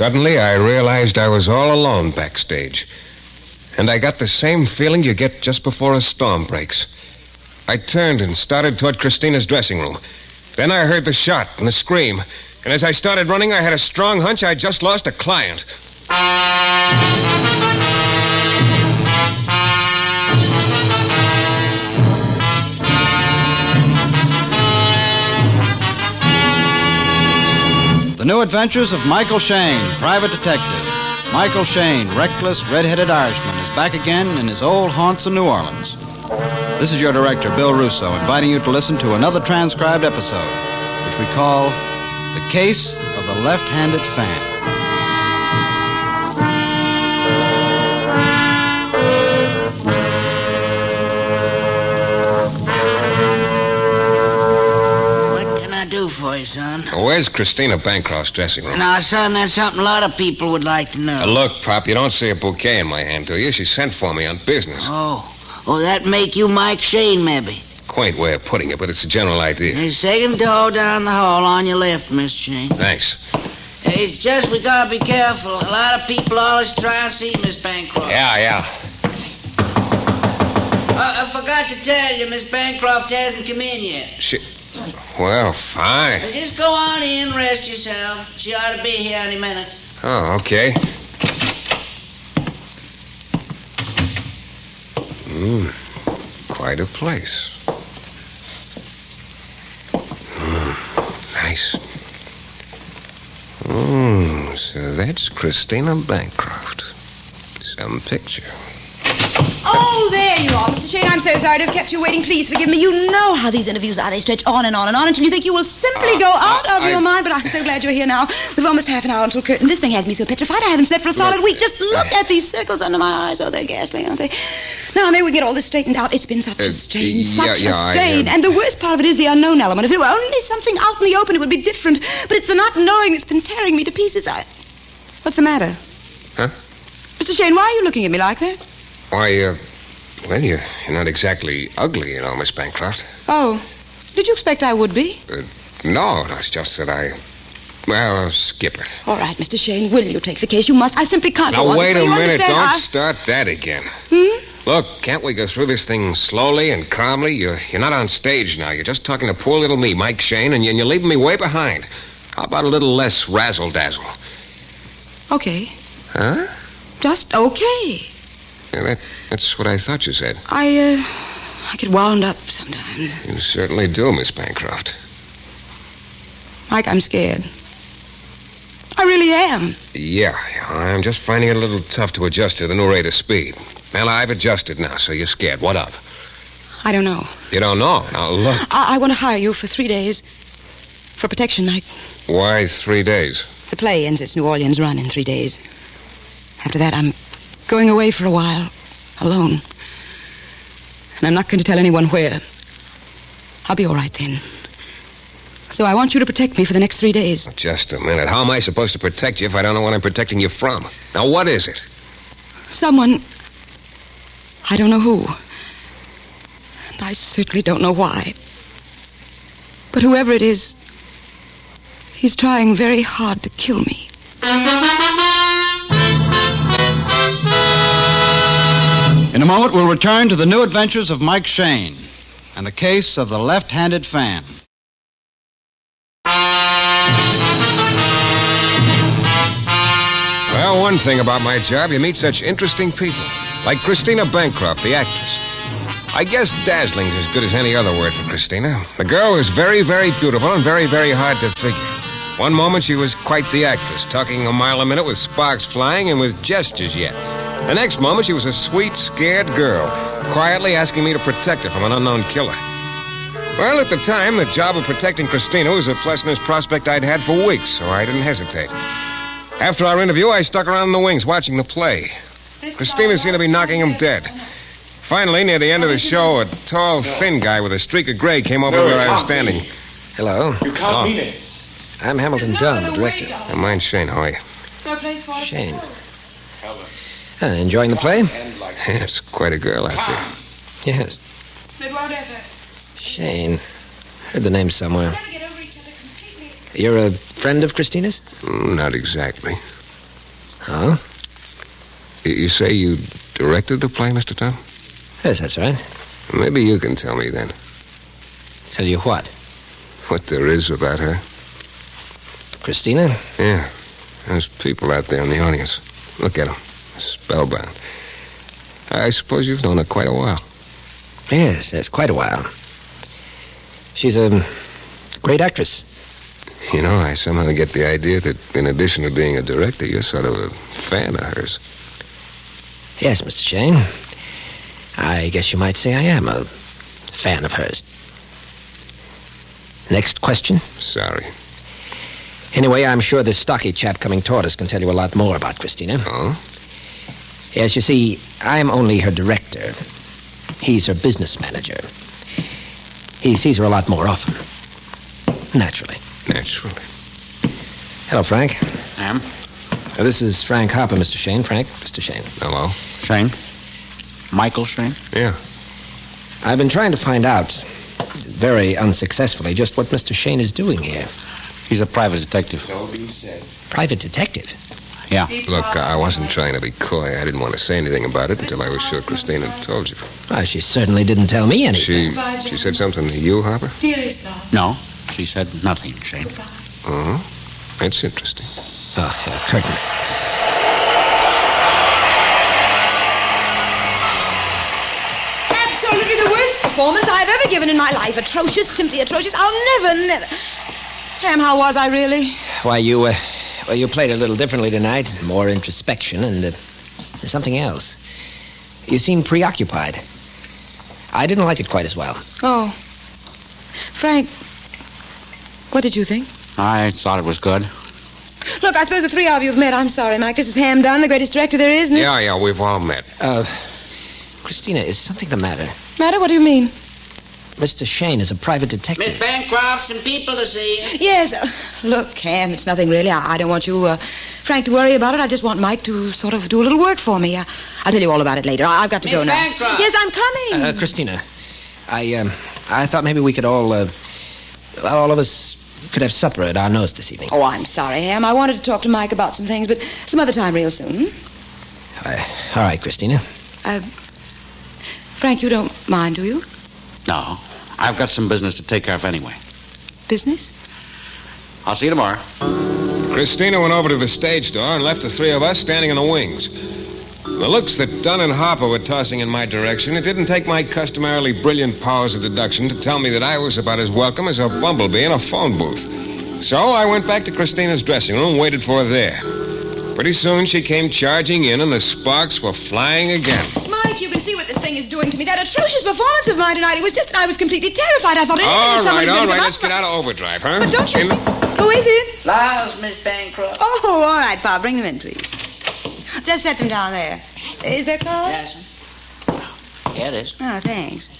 Suddenly, I realized I was all alone backstage. And I got the same feeling you get just before a storm breaks. I turned and started toward Christina's dressing room. Then I heard the shot and the scream. And as I started running, I had a strong hunch I'd just lost a client. New Adventures of Michael Shayne, Private Detective. Michael Shayne, reckless, red-headed Irishman, is back again in his old haunts of New Orleans. This is your director, Bill Russo, inviting you to listen to another transcribed episode, which we call The Case of the Left-Handed Fan. Do for you, son? Where's Christina Bancroft's dressing room? Now, son, that's something a lot of people would like to know. Look, Pop, you don't see a bouquet in my hand, do you? She sent for me on business. Oh. Oh, that make you Mike Shayne, maybe. Quaint way of putting it, but it's a general idea. There's second door down the hall on your left, Mr. Shayne. Thanks. It's just we gotta be careful. A lot of people always try and see Miss Bancroft. Yeah, yeah. Uh, I forgot to tell you, Miss Bancroft hasn't come in yet. She. Well, fine. Now, just go on in, rest yourself. She ought to be here any minute. Oh, okay. Hmm. Quite a place. Hmm. Nice. Hmm. So that's Christina Bancroft. Some picture. Oh, there you are, Mr. Shayne. I'm so sorry to have kept you waiting. Please forgive me. You know how these interviews are. They stretch on and on and on until you think you will simply Uh, go out uh, of your mind. But I'm so glad you're here now. We've almost half an hour until curtain. This thing has me so petrified I haven't slept for a solid Look, week. Just look uh, at these circles under my eyes. Oh, they're ghastly, aren't they? Now, maybe we get all this straightened out. It's been such Uh, a strain, yeah, such yeah, I, a strain. uh, and the worst part of it is the unknown element. If it were only something out in the open, it would be different. But it's the not knowing that's been tearing me to pieces. I... What's the matter? Huh? Mr. Shayne, why are you looking at me like that? Why, uh, well, you're, you're not exactly ugly, you know, Miss Bancroft. Oh, did you expect I would be? Uh, no, it's just that I. Well, skip it. All right, Mr. Shayne, will you take the case? You must. I simply can't. Now, wait a minute. Don't I- start that again. Hmm? Look, can't we go through this thing slowly and calmly? You're, you're not on stage now. You're just talking to poor little me, Mike Shayne, and you're leaving me way behind. How about a little less razzle dazzle? Okay. Huh? Just okay. Yeah, that, that's what I thought you said. I, uh, I get wound up sometimes. You certainly do, Miss Bancroft. Mike, I'm scared. I really am. Yeah, I'm just finding it a little tough to adjust to the new rate of speed. Well, I've adjusted now, so you're scared. What of? I don't know. You don't know. Now, look. I, I want to hire you for three days for protection Mike. Why three days? The play ends its New Orleans run in three days. After that, I'm going away for a while, alone. And I'm not going to tell anyone where. I'll be all right then. So I want you to protect me for the next three days. Just a minute. How am I supposed to protect you if I don't know what I'm protecting you from? Now, what is it? Someone. I don't know who. And I certainly don't know why. But whoever it is, he's trying very hard to kill me. In a moment, we'll return to the new adventures of Mike Shayne and the case of the left-handed fan. Well, one thing about my job, you meet such interesting people. Like Christina Bancroft, the actress. I guess dazzling's as good as any other word for Christina. The girl was very, very beautiful and very, very hard to figure. One moment she was quite the actress, talking a mile a minute with sparks flying and with gestures yet. The next moment she was a sweet, scared girl, quietly asking me to protect her from an unknown killer. Well, at the time, the job of protecting Christina was the pleasantest prospect I'd had for weeks, so I didn't hesitate. After our interview, I stuck around in the wings watching the play. Christina seemed to be knocking him dead. Finally, near the end of the show, a tall, thin guy with a streak of gray came over No, where I was standing. be. Hello. You can't Oh. mean it. I'm Hamilton Dunn, the director. Uh, mine's Shayne. How are you? No place for us to Shayne. go. Helen. Enjoying the play? And like It's quite a girl out there. Yes. They won't. Shayne. Heard the name somewhere. Trying to get over each other completely. You're a friend of Christina's? Mm, Not exactly. Huh? You- You say you directed the play, Mr. Tom? Yes, that's right. Maybe you can tell me then Tell you what? what there is about her. Christina? Yeah. There's people out there in the audience. Look at them. Spellbound. I suppose you've known her quite a while. Yes, yes, quite a while. She's a great actress. You know, I somehow get the idea that in addition to being a director, you're sort of a fan of hers. Yes, Mr. Shayne. I guess you might say I am a fan of hers. Next question. Sorry. Anyway, I'm sure this stocky chap coming toward us can tell you a lot more about Christina. Oh? Yes, you see, I'm only her director. He's her business manager. He sees her a lot more often. Naturally. Naturally. Hello, Frank. Am? Uh, this is Frank Harper, Mr. Shayne. Frank, Mr. Shayne. Hello? Shayne? Michael Shayne? Yeah. I've been trying to find out, very unsuccessfully, just what Mr. Shayne is doing here. He's a private detective. So be said. Private detective. Yeah. Look, I wasn't trying to be coy. I didn't want to say anything about it until I was sure Christina had told you. Well, she certainly didn't tell me anything. She she said something to you, Harper? Dearest love. No, she said nothing, Shayne. Uh-huh. That's interesting. Oh, yeah, curtain. Absolutely the worst performance I've ever given in my life. Atrocious, simply atrocious. I'll never, never. Ham, how was I really? Why, you, uh, well, you played a little differently tonight. More introspection and uh, something else. You seemed preoccupied. I didn't like it quite as well. Oh. Frank, what did you think? I thought it was good. Look, I suppose the three of you have met. I'm sorry, Mike. This is Ham Dunn, the greatest director there is, isn't? Yeah, yeah, we've all met. Uh, Christina, is something the matter? Matter? What do you mean? Mr. Shayne is a private detective. Miss Bancroft, some people to see you. Yes. Uh, look, Ham, it's nothing really. I, I don't want you, uh, Frank, to worry about it. I just want Mike to sort of do a little work for me. Uh, I'll tell you all about it later. I, I've got to Miss go now. Bancroft. Yes, I'm coming. Uh, Christina, I, um, I thought maybe we could all, uh, all of us could have supper at Arnaud's this evening. oh, I'm sorry, Ham. I wanted to talk to Mike about some things, but some other time real soon. Uh, all right, Christina. Uh, Frank, you don't mind, do you? No, I've got some business to take care of anyway. Business? I'll see you tomorrow. Christina went over to the stage door and left the three of us standing in the wings. The looks that Dunn and Harper were tossing in my direction, it didn't take my customarily brilliant powers of deduction to tell me that I was about as welcome as a bumblebee in a phone booth. So I went back to Christina's dressing room and waited for her there. Pretty soon she came charging in and the sparks were flying again. Mike, you can see what this thing is doing to me. That atrocious performance of mine tonight. It was just that I was completely terrified. I thought anything All that right, was going to come let's get out of overdrive, huh? But don't you In- see? Who is it? Flowers, Miss Bancroft. Oh, all right, Pa. Bring them in, please. Just set them down there. Is there card? Yes, sir. Yeah, it is. Oh, thanks.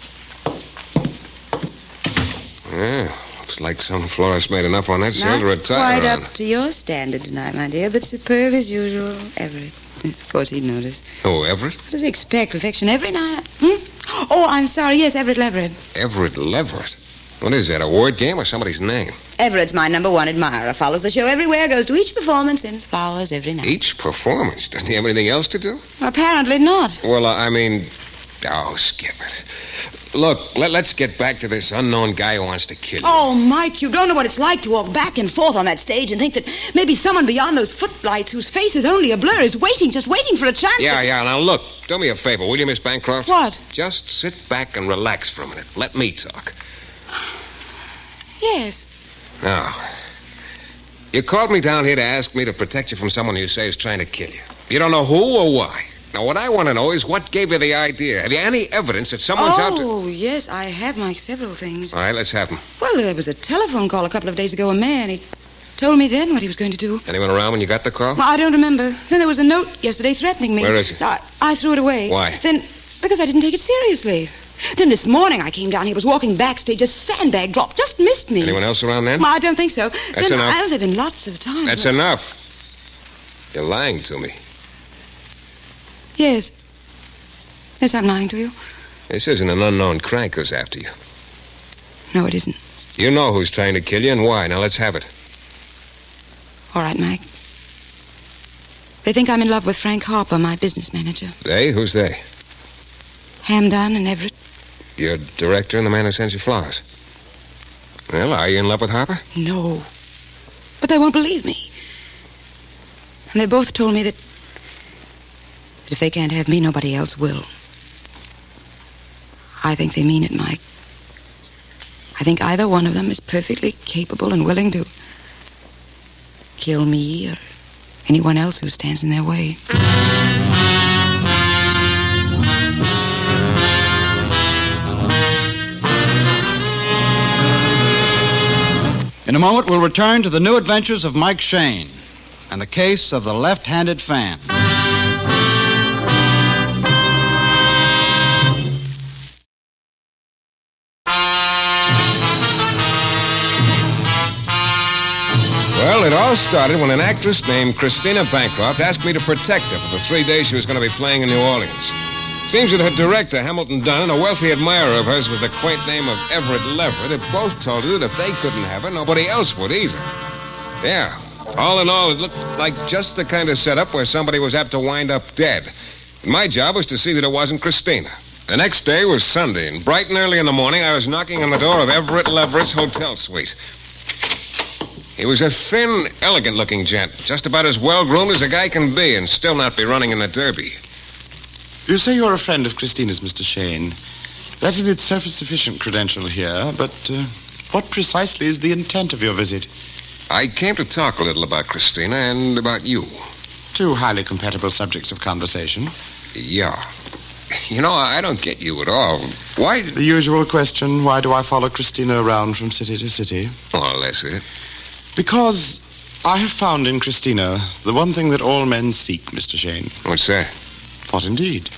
Yeah, looks like some florist made enough on that sale to retire quite on. up to your standard tonight, my dear, but superb as usual. Everett. Of course, he'd notice. Oh, Everett? What does he expect? Perfection every night? Hmm? Oh, I'm sorry. Yes, Everett Leverett. Everett Leverett. What is that, a word game or somebody's name? Everett's my number one admirer. Follows the show everywhere, goes to each performance, sends flowers every night. Each performance. Doesn't he have anything else to do? Apparently not. Well, uh, I mean, oh, skip it. Look, let, let's get back to this unknown guy who wants to kill you. Oh, Mike, you don't know what it's like to walk back and forth on that stage and think that maybe someone beyond those footlights whose face is only a blur is waiting, just waiting for a chance. to- Yeah, yeah. Now look, do me a favor, will you, Miss Bancroft? What? Just sit back and relax for a minute. Let me talk. Yes. Now, you called me down here to ask me to protect you from someone you say is trying to kill you. You don't know who or why. Now, what I want to know is what gave you the idea. Have you any evidence that someone's out to? Oh, yes, I have, Mike, several things. All right, let's have them. Well, there was a telephone call a couple of days ago. A man, he told me then what he was going to do. Anyone around when you got the call? Well, I don't remember. Then there was a note yesterday threatening me. Where is it? I, I threw it away. Why? Then, because I didn't take it seriously. Then this morning I came down. He was walking backstage. A sandbag dropped. Just missed me. Anyone else around then? Well, I don't think so. That's then, enough. Well, there've been lots of times. That's enough. You're lying to me. Yes. Yes, I'm lying to you. This isn't an unknown crank who's after you. No, it isn't. You know who's trying to kill you and why. Now let's have it. All right, Mike. They think I'm in love with Frank Harper, my business manager. They? Who's they? Ham Dunn and Everett. Your director and the man who sends you flowers. Well, are you in love with Harper? No. But they won't believe me. And they both told me that, that if they can't have me, nobody else will. I think they mean it, Mike. I think either one of them is perfectly capable and willing to kill me or anyone else who stands in their way. In a moment, we'll return to the new adventures of Mike Shayne and the case of the left handed fan. All started when an actress named Christina Bancroft asked me to protect her for the three days she was going to be playing in New Orleans. Seems that her director, Hamilton Dunn, and a wealthy admirer of hers with the quaint name of Everett Leverett had both told her that if they couldn't have her, nobody else would either. Yeah. All in all, it looked like just the kind of setup where somebody was apt to wind up dead. My job was to see that it wasn't Christina. The next day was Sunday, and bright and early in the morning, I was knocking on the door of Everett Leverett's hotel suite. He was a thin, elegant looking gent, just about as well groomed as a guy can be, and still not be running in the Derby. You say you're a friend of Christina's, Mr. Shayne. That in itself is sufficient credential here, but uh, what precisely is the intent of your visit? I came to talk a little about Christina and about you. Two highly compatible subjects of conversation. Yeah. You know, I don't get you at all. Why? The usual question why do I follow Christina around from city to city? Or less it. Because I have found in Christina the one thing that all men seek, Mr. Shayne. What's that? What indeed?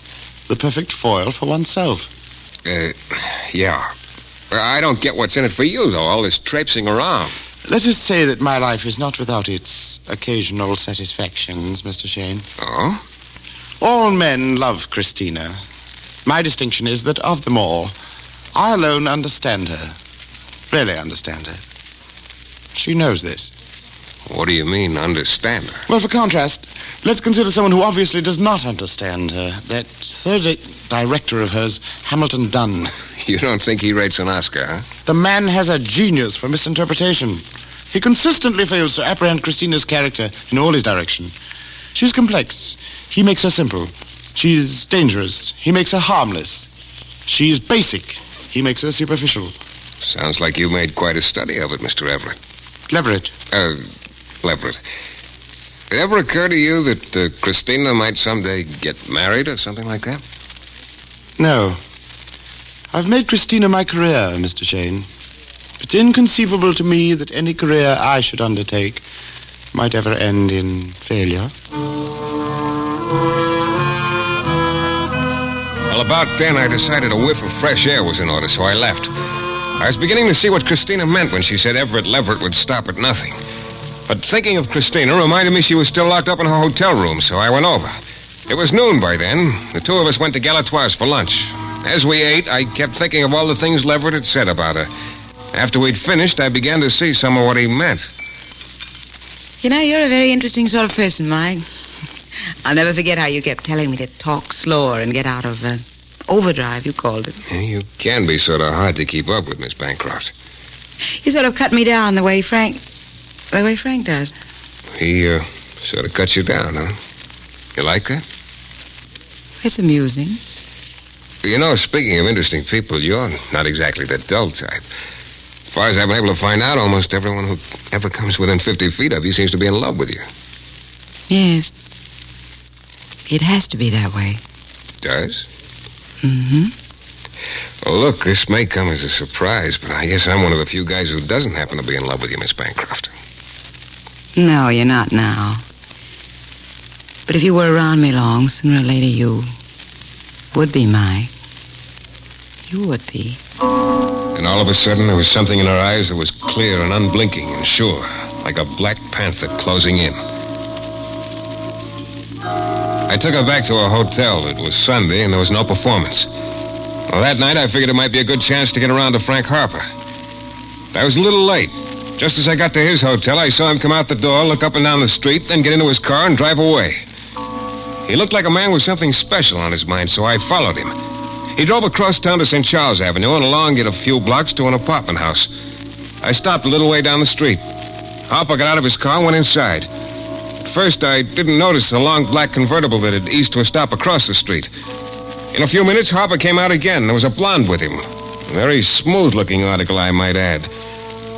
The perfect foil for oneself. Uh, yeah. I don't get what's in it for you, though, all this traipsing around. Let us say that my life is not without its occasional satisfactions, Mr. Shayne. Oh? All men love Christina. My distinction is that of them all, I alone understand her. Really understand her. She knows this. What do you mean, understand her? Well, for contrast, let's consider someone who obviously does not understand her. That third director of hers, Hamilton Dunn. You don't think he rates an Oscar, huh? The man has a genius for misinterpretation. He consistently fails to apprehend Christina's character in all his direction. She's complex. He makes her simple. She's dangerous. He makes her harmless. She's basic. He makes her superficial. Sounds like you made quite a study of it, Mr. Everett. Leverett. Uh, Leverett. Did it ever occur to you that uh, Christina might someday get married or something like that? No. I've made Christina my career, Mr. Shayne. It's inconceivable to me that any career I should undertake might ever end in failure. Well, about then, I decided a whiff of fresh air was in order, so I left. I was beginning to see what Christina meant when she said Everett Leverett would stop at nothing. But thinking of Christina reminded me she was still locked up in her hotel room, so I went over. It was noon by then. The two of us went to Galatoire's for lunch. As we ate, I kept thinking of all the things Leverett had said about her. After we'd finished, I began to see some of what he meant. You know, you're a very interesting sort of person, Mike. I'll never forget how you kept telling me to talk slower and get out of uh, overdrive, you called it. Yeah, You can be sort of hard to keep up with, Miss Bancroft. You sort of cut me down the way Frank. the way Frank does. He, uh, sort of cut you down, huh? You like that? It's amusing. You know, speaking of interesting people, you're not exactly the dull type. As far as I've been able to find out, almost everyone who ever comes within 50 feet of you seems to be in love with you. Yes. It has to be that way. Does? Mm-hmm. Well, look, this may come as a surprise, but I guess I'm one of the few guys who doesn't happen to be in love with you, Miss Bancroft. No, you're not now. But if you were around me long, sooner or later you would be Mike. You would be. And all of a sudden, there was something in her eyes that was clear and unblinking and sure, like a black panther closing in. I took her back to her hotel. It was Sunday, and there was no performance. Well, that night, I figured it might be a good chance to get around to Frank Harper. I was a little late. Just as I got to his hotel, I saw him come out the door, look up and down the street, then get into his car and drive away. He looked like a man with something special on his mind, so I followed him. He drove across town to St. Charles Avenue and along it a few blocks to an apartment house. I stopped a little way down the street. Harper got out of his car and went inside. First, I didn't notice the long black convertible that had eased to a stop across the street. In a few minutes, Harper came out again. There was a blonde with him. A very smooth looking article, I might add.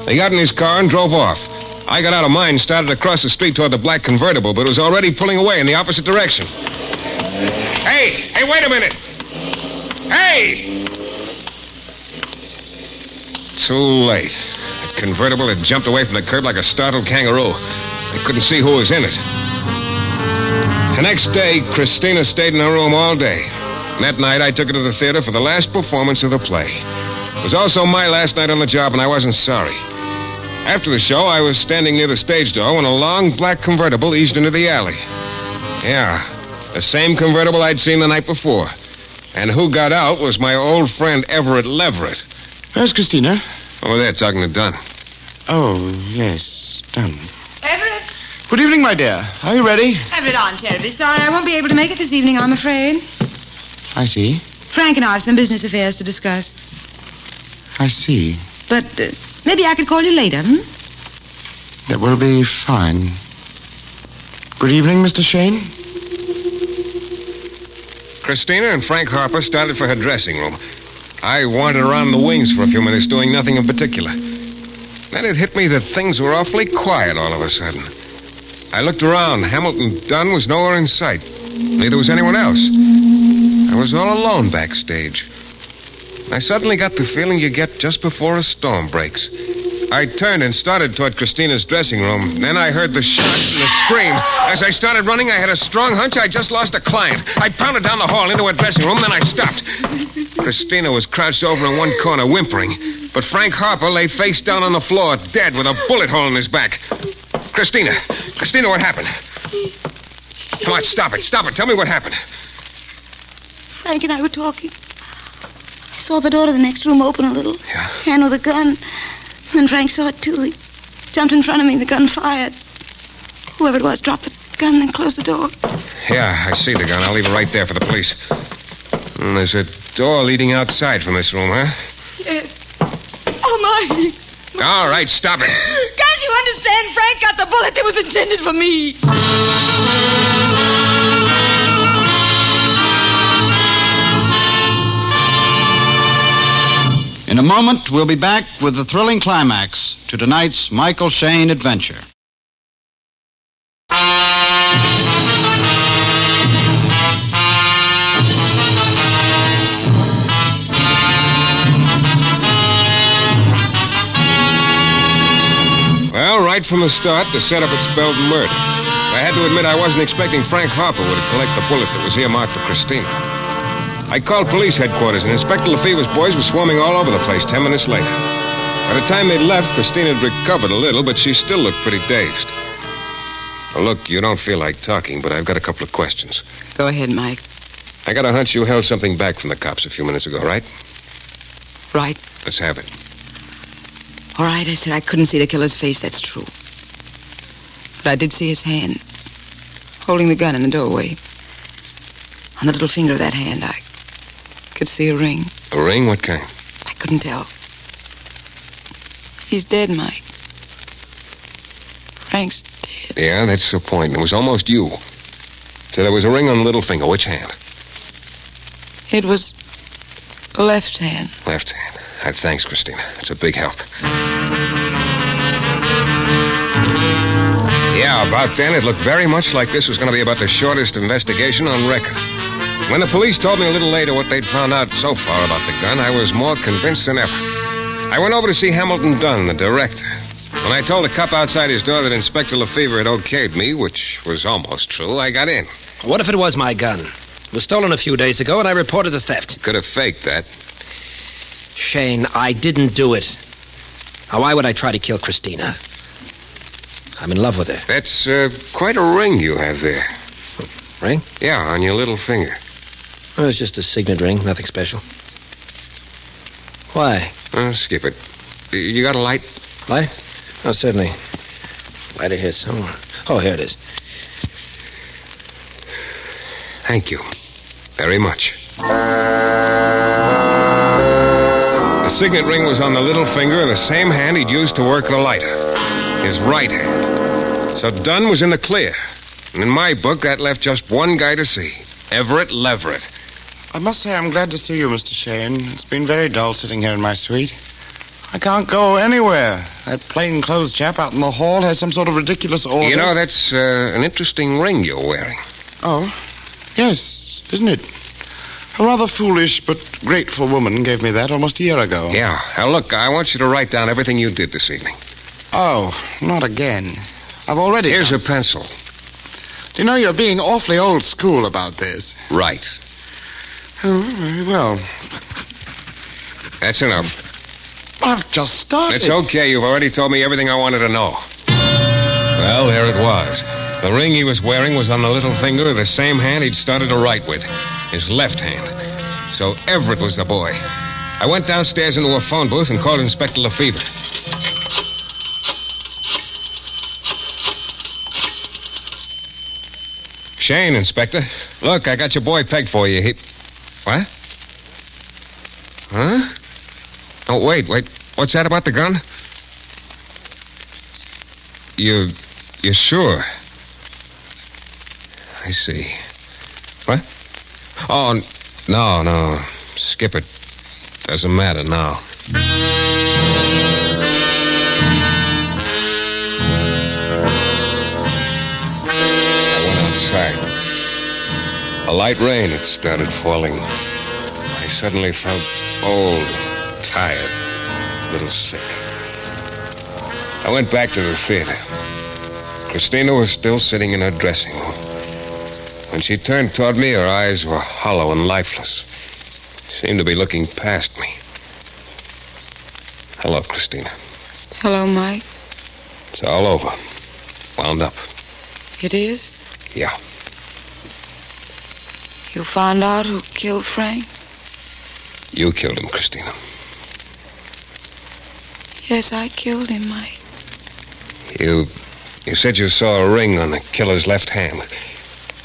They got in his car and drove off. I got out of mine and started across the street toward the black convertible, but it was already pulling away in the opposite direction. Hey, hey, wait a minute. Hey! Too late. The convertible had jumped away from the curb like a startled kangaroo. I couldn't see who was in it. The next day, Christina stayed in her room all day. That night, I took her to the theater for the last performance of the play. It was also my last night on the job, and I wasn't sorry. After the show, I was standing near the stage door when a long black convertible eased into the alley. Yeah, the same convertible I'd seen the night before. And who got out was my old friend Everett Leverett. Where's Christina? Oh, Over there, talking to Dunn. Oh, yes, Dunn. Everett? Good evening, my dear. Are you ready? Everett, I'm terribly sorry. I won't be able to make it this evening, I'm afraid. I see. Frank and I have some business affairs to discuss. I see. But uh, maybe I could call you later, hmm? That will be fine. Good evening, Mr. Shayne. Christina and Frank Harper started for her dressing room. I wandered around the wings for a few minutes, doing nothing in particular. Then it hit me that things were awfully quiet all of a sudden. I looked around. Hamilton Dunn was nowhere in sight. Neither was anyone else. I was all alone backstage. I suddenly got the feeling you get just before a storm breaks. I turned and started toward Christina's dressing room. Then I heard the shot and the scream. As I started running, I had a strong hunch I just lost a client. I pounded down the hall into her dressing room, then I stopped. Christina was crouched over in one corner, whimpering. But Frank Harper lay face down on the floor, dead, with a bullet hole in his back. Christina, Christina, what happened? Come on, stop it, stop it. Tell me what happened. Frank and I were talking. I saw the door to the next room open a little. Yeah. Man with a gun. And Frank saw it too. He jumped in front of me. The gun fired. Whoever it was dropped the gun and closed the door. Yeah, I see the gun. I'll leave it right there for the police. And there's a door leading outside from this room, huh? Yes. Oh, my. All right, stop it. Can't you understand? Frank got the bullet that was intended for me. In a moment, we'll be back with the thrilling climax to tonight's Michael Shayne adventure. Right from the start, the setup had spelled murder. I had to admit I wasn't expecting Frank Harper would collect the bullet that was earmarked for Christina. I called police headquarters, and Inspector Lefevre's boys were swarming all over the place ten minutes later. By the time they'd left, Christina had recovered a little, but she still looked pretty dazed. Now, look, you don't feel like talking, but I've got a couple of questions. Go ahead, Mike. I got a hunch you held something back from the cops a few minutes ago, right? Right. Let's have it. All right, I said I couldn't see the killer's face. That's true. But I did see his hand, holding the gun in the doorway. On the little finger of that hand, I could see a ring. A ring? What kind? I couldn't tell. He's dead, Mike. Frank's dead. Yeah, that's the point. It was almost you. So there was a ring on the little finger. Which hand? It was left hand. Left hand. Uh, thanks, Christina. It's a big help. Yeah, about then, it looked very much like this was going to be about the shortest investigation on record. When the police told me a little later what they'd found out so far about the gun, I was more convinced than ever. I went over to see Hamilton Dunn, the director. When I told the cop outside his door that Inspector Lefevre had okayed me, which was almost true, I got in. What if it was my gun? It was stolen a few days ago, and I reported the theft. Could have faked that. Shayne, I didn't do it. Now, why would I try to kill Christina? I'm in love with her. That's uh, quite a ring you have there. Ring? Yeah, on your little finger. Well, it's just a signet ring, nothing special. Why? Oh, skip it. You got a light? Light? Oh, certainly. Lighter here somewhere. Oh, here it is. Thank you. Very much. The signet ring was on the little finger of the same hand he'd used to work the lighter. His right hand. So Dunn was in the clear. And in my book, that left just one guy to see Everett Leverett. I must say I'm glad to see you, Mr. Shayne. It's been very dull sitting here in my suite. I can't go anywhere. That plainclothes chap out in the hall has some sort of ridiculous order. You know, that's uh, an interesting ring you're wearing. Oh, yes, isn't it? A rather foolish but grateful woman gave me that almost a year ago. Yeah. Now, look, I want you to write down everything you did this evening. Oh, not again. I've already. Here's done. a pencil. Do you know you're being awfully old school about this? Right. Oh, very well. That's enough. I've just started. It's okay. You've already told me everything I wanted to know. Well, there it was. The ring he was wearing was on the little finger of the same hand he'd started to write with, his left hand. So Everett was the boy. I went downstairs into a phone booth and called Inspector Lefevre. Shayne, Inspector. Look, I got your boy pegged for you. He. What? Huh? Oh, wait, wait. What's that about the gun? You. You're sure? I see. What? Oh, no, no. Skip it. Doesn't matter now. I went outside. A light rain had started falling. I suddenly felt old, tired, a little sick. I went back to the theater. Christina was still sitting in her dressing room. When she turned toward me, her eyes were hollow and lifeless. She seemed to be looking past me. Hello, Christina. Hello, Mike. It's all over. Wound up. It is? Yeah. You found out who killed Frank? You killed him, Christina. Yes, I killed him, Mike. You. You said you saw a ring on the killer's left hand.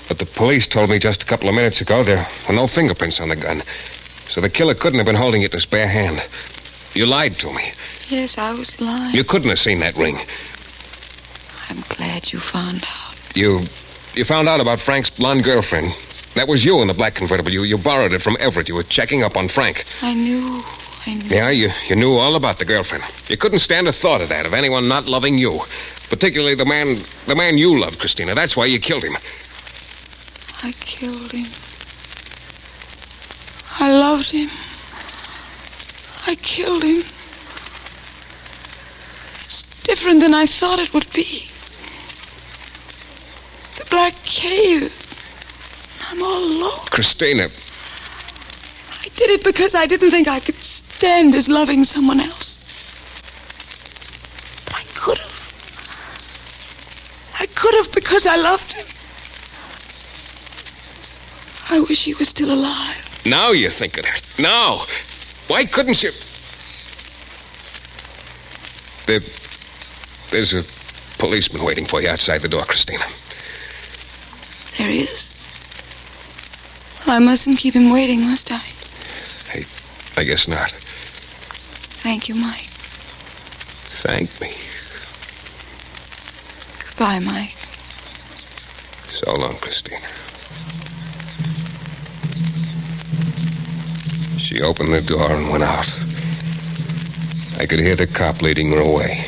But the police told me just a couple of minutes ago there were no fingerprints on the gun. So the killer couldn't have been holding it in his bare hand. You lied to me. Yes, I was lying. You couldn't have seen that ring. I'm glad you found out. You. You found out about Frank's blonde girlfriend. That was you in the black convertible. You, you borrowed it from Everett. You were checking up on Frank. I knew. I knew. Yeah, you, you knew all about the girlfriend. You couldn't stand a thought of that, of anyone not loving you. Particularly the man the man you loved, Christina. That's why you killed him. I killed him. I loved him. I killed him. It's different than I thought it would be. The Black Cave. I'm all alone. Christina, I did it because I didn't think I could stand his loving someone else. But I could have. I could have because I loved him. I wish he was still alive. now you think of that. Now. Why couldn't you? There, there's a policeman waiting for you outside the door, Christina. There he is. I mustn't keep him waiting, must I? I, I guess not. Thank you, Mike. Thank me. Goodbye, Mike. So long, Christina. She opened the door and went out. I could hear the cop leading her away.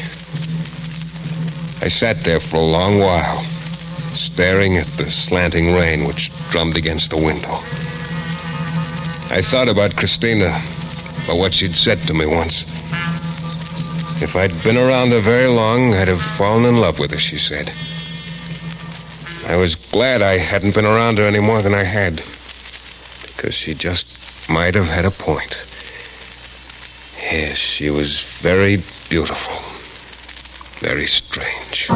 I sat there for a long while, staring at the slanting rain which drummed against the window. I thought about Christina, about what she'd said to me once. If I'd been around her very long, I'd have fallen in love with her, she said. I was glad I hadn't been around her any more than I had. Because she just might have had a point. Yes, she was very beautiful. Very strange.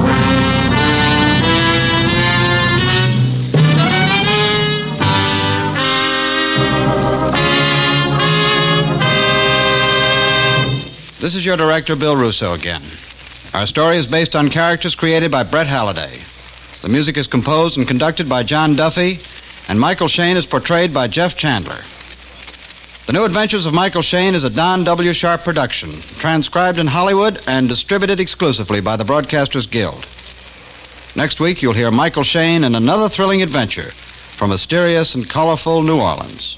This is your director, Bill Russo, again. Our story is based on characters created by Brett Halliday. The music is composed and conducted by John Duffy, and Michael Shayne is portrayed by Jeff Chandler. The New Adventures of Michael Shayne is a Don W. Sharp production, transcribed in Hollywood and distributed exclusively by the Broadcasters Guild. Next week, you'll hear Michael Shayne in another thrilling adventure from mysterious and colorful New Orleans.